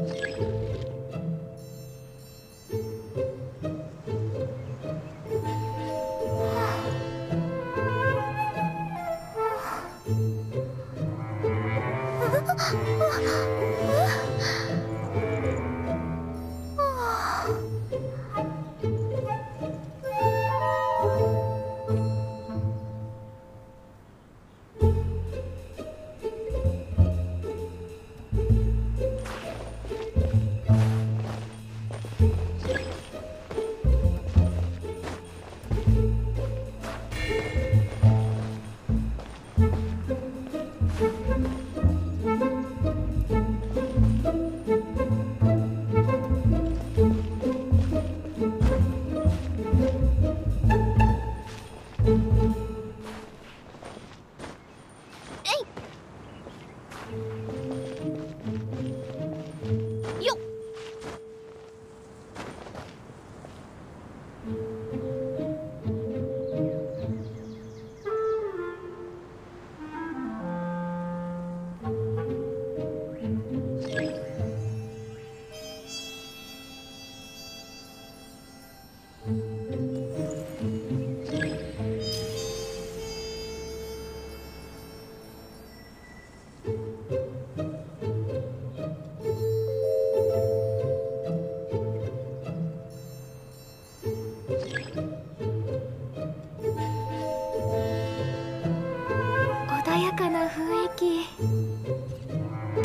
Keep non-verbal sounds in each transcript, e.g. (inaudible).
よ (laughs) っ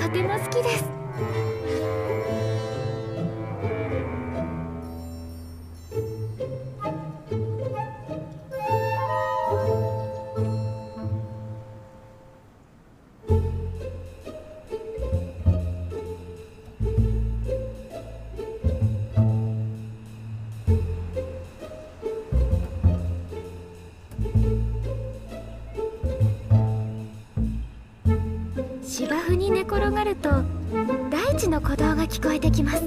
とても好きです。芝生に寝転がると大地の鼓動が聞こえてきます。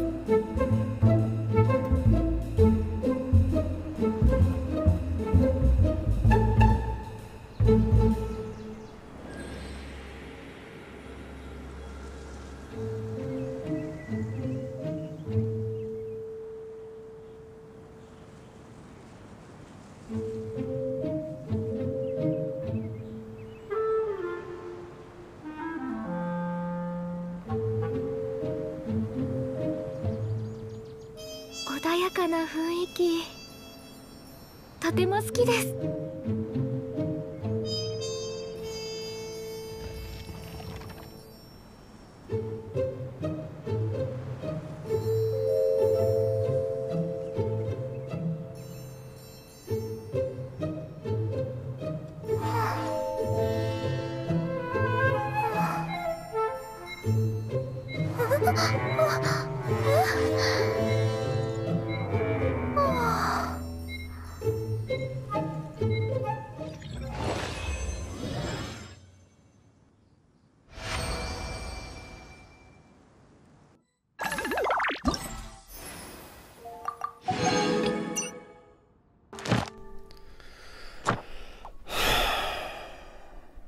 かな雰囲気とても好きです。あ (laughs) っ